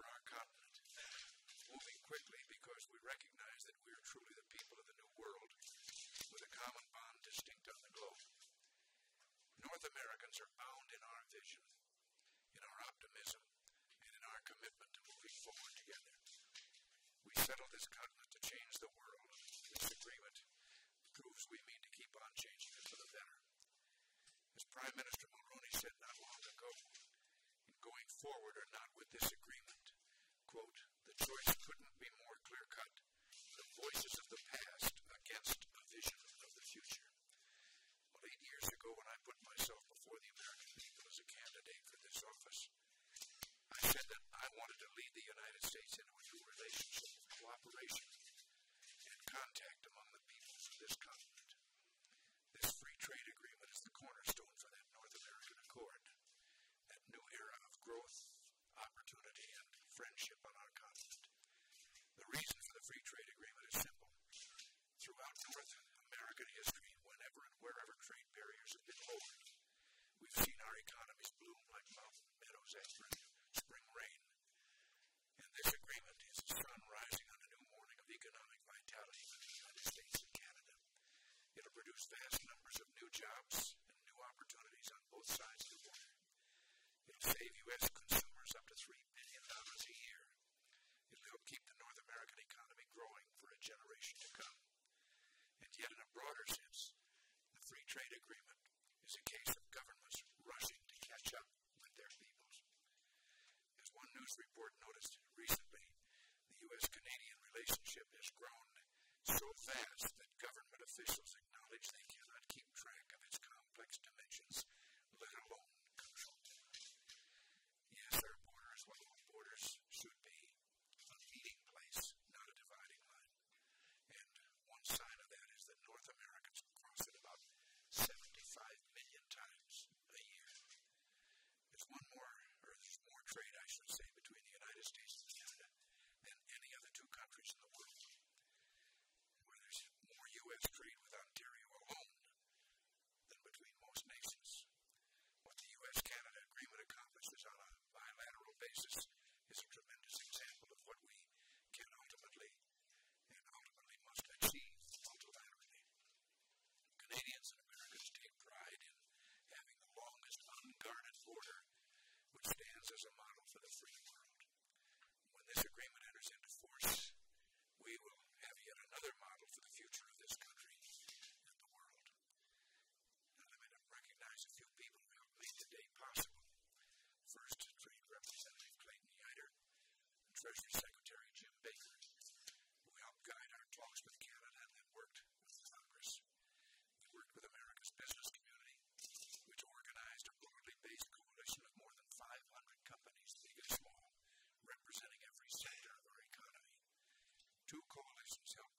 for our continent, moving quickly because we recognize that we are truly the people of the New World with a common bond distinct on the globe. North Americans are bound in our vision, in our optimism, and in our commitment to moving forward together. We settled this continent to change the world. This agreement proves we mean to keep on changing it for the better. As Prime Minister Mulroney said not long ago, in going forward or not with this agreement, quote, the choice couldn't be more clear cut. The voices of the past against a vision of the future. Well, eight years ago, when I put myself before the American people as a candidate for this office, I said that I wanted to lead the United States into a new relationship of cooperation and contact among the peoples of this continent. This free trade agreement is the cornerstone for that North American Accord, that new era of growth, opportunity, and friendship on our continent. The reason for the free trade agreement is simple. Throughout North American history, whenever and wherever trade barriers have been lowered, we've seen our economies bloom like mountain meadows after spring rain. And this agreement is the sun rising on a new morning of economic vitality for the United States and Canada. It'll produce vast numbers of new jobs and new opportunities on both sides of the border. It'll save U.S. consumers up to $3 billion a year. It'll help keep the North American economy growing for a generation to come. And yet, in a broader sense, the free trade agreement is a case of governments rushing to catch up with their peoples. As one news report noticed recently, the U.S. Canadian relationship has grown so fast that government officials acknowledge they cannot keep track of its complex dimensions, let alone control them. Yes, our borders, well, all borders should be a meeting place, not a dividing line. And one sign of that is that North Americans cross it about 75 million times a year. There's one more, or there's more trade, I should say, between the United States and Canada than any other two countries in the world. Where there's more U.S. trade with Ontario alone than between most nations. What the U.S. Canada agreement accomplishes on a bilateral basis is a tremendous example of what we can ultimately and ultimately must achieve multilaterally. Canadians and Americans take pride in having the longest unguarded border, which stands as a model for the free world. When this agreement enters into force, we will have yet another model for the future of this country and the world. Now, let me recognize a few people who have made today possible. First, Trade Representative Clayton Yeutter and Treasury Secretary Jim Baker, who helped guide our talks with Canada and then worked with Congress. We worked with America's business community, which organized a broadly based coalition of more than 500 companies, big and small, representing every sector of our economy. Two coalitions helped